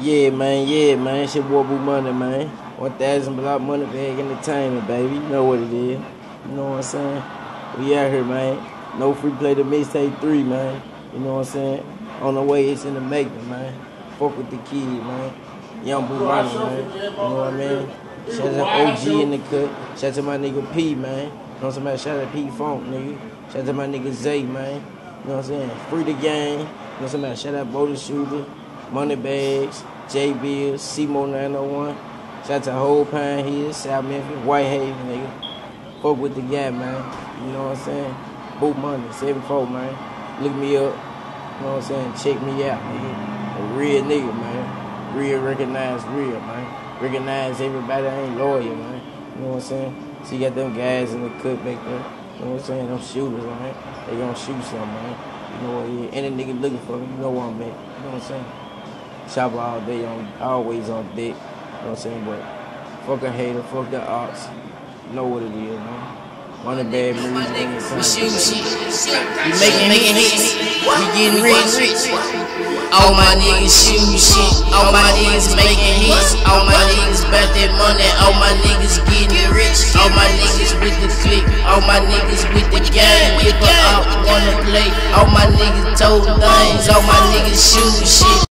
Yeah, man, yeah, man. Shit, boy, Boo Money, man. 1,000 block money bag entertainment, baby. You know what it is. You know what I'm saying? We out here, man. No free play to mixtape 3, man. You know what I'm saying? On the way, it's in the making, man. Fuck with the kid, man. Young Boo Money, man. You know what I mean? Shout out OG in the cut. Shout out to my nigga P, man. You know what I'm saying? Shout out to P Funk, nigga. Shout out to my nigga Zay, man. You know what I'm saying? Free the game. You know what I'm saying? Shout out Boulder Shooter. Money Bags, J C-Mo 901. Shout out to Whole Pine Hill, South Memphis, Whitehaven, nigga. Fuck with the guy, man. You know what I'm saying? Boo Money, 74, man. Look me up. You know what I'm saying? Check me out, nigga. A real nigga, man. Real recognize real, man. Recognize everybody ain't loyal, man. You know what I'm saying? So you got them guys in the cut back there. You know what I'm saying? Them shooters, man. They gonna shoot something, man. You know what? Yeah. Any nigga looking for me, you know where I'm at. You know what I'm saying? Shop all day on always on dick. You know what I'm saying? But fuck a hater, fuck the ox. Know what it is, man. Money Bag music. We shoot. We making making hits. We getting rich. All my niggas shoot shit. All my niggas making hits. All my niggas about that money. All my niggas getting rich. All my niggas with the click. All my niggas with the game. If a op wanna play, all my niggas told things. All my niggas shoot shit.